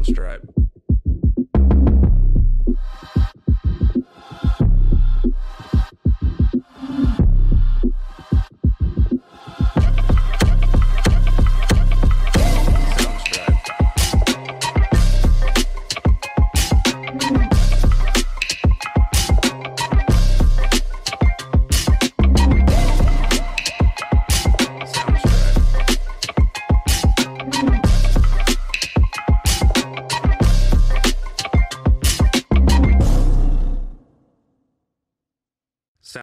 brown stripe.